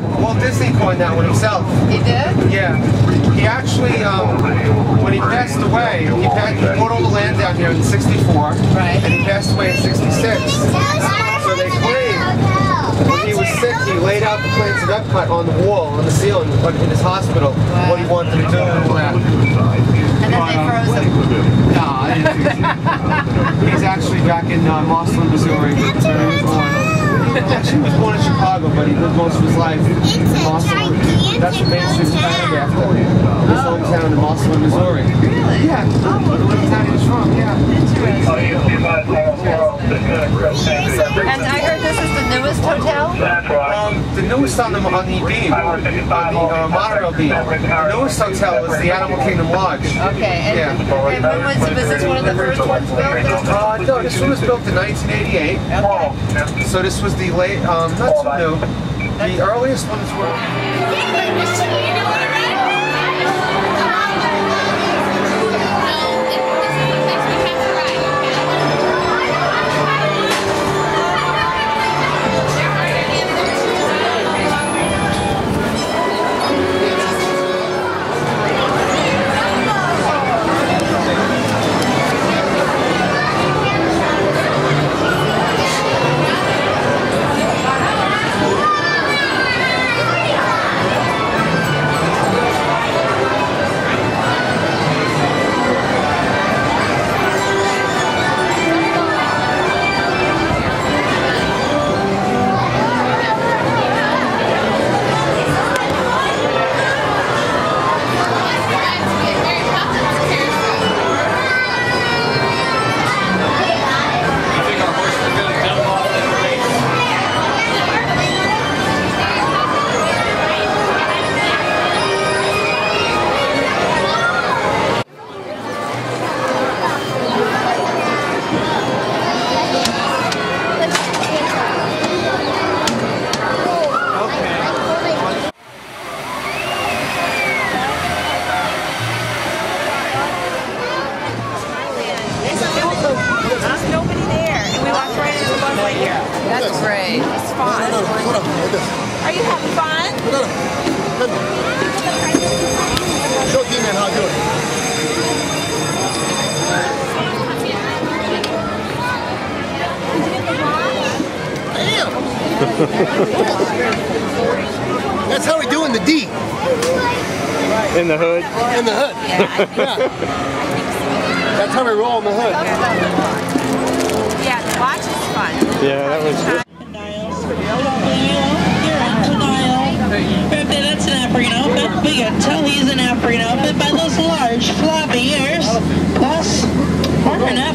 Yeah, Walt Disney coined that one himself. He did? Yeah. He actually, um, when he passed away, he, pa- he bought all the land down here in 64. Right. And he passed away in 66. So they claim when he was sick, he laid out the plans of Epcot on the wall, on the ceiling, in his hospital, what he wanted to do and all that. And then they froze him. No, I didn't think so. He's actually back in uh, Missouri. where he was born. Actually, he was born in Chicago, but he lived most of his life in Marceline. That's what Main Street's named after. His hometown in Marceline, Missouri. Really? Yeah, where the town he was from, yeah. And I heard this is the newest hotel? Um, the newest on the, on the beam, on the uh, monorail beam, the newest hotel is the Animal Kingdom Lodge. Okay, and, Yeah. and when was, was this one of the first ones built? Uh, no, this one was built in 1988. Okay. So this was the late, um, not too new. The earliest ones were. That's great. It's fun. Are you having fun? Show He-Man how to do it. Damn! That's how we do in the D, In the hood. in the hood. Yeah. That's how we roll in the hood. Yeah, the watch is fun. Yeah, that was good.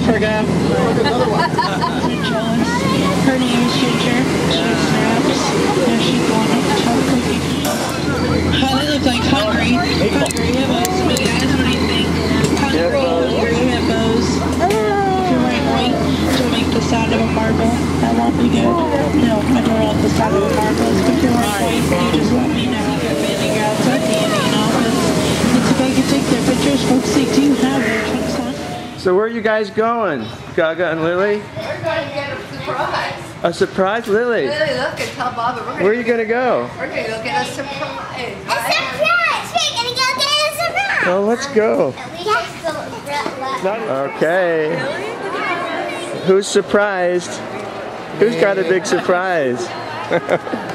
We're in Africa. Her name is Ginger. She snaps. There she's going up to top cookie. Oh, they look like hungry, hungry hippos. But guys, what do you think? Hungry, hungry hippos. If you're wearing white, don't make the sound of a marble. That won't be good. No, I don't want the sound of a marble. But if you're wearing white, you just let me So where are you guys going? Gaga and Lily? We're going to get a surprise. A surprise, Lily. Really look and tell Bob that we're Where are going you gonna go? we're going to go get a surprise. A surprise! We're gonna go get a surprise! Well, let's go. We just go Okay. Who's surprised? Who's got a big surprise?